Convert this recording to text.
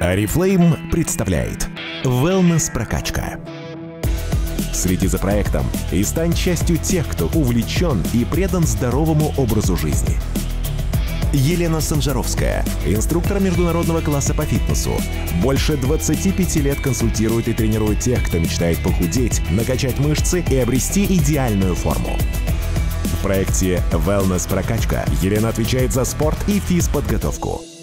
Арифлейм представляет Wellness прокачка. Следи за проектом и стань частью тех, кто увлечен и предан здоровому образу жизни. Елена Санжаровская, инструктор международного класса по фитнесу. Больше 25 лет консультирует и тренирует тех, кто мечтает похудеть, накачать мышцы и обрести идеальную форму. В проекте Wellness прокачка Елена отвечает за спорт и физподготовку –